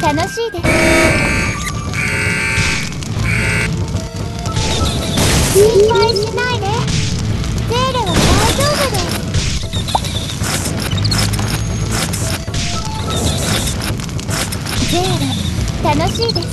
楽しいです。心配しないで。ゼーレは大丈夫です。ゼーレ楽しいです。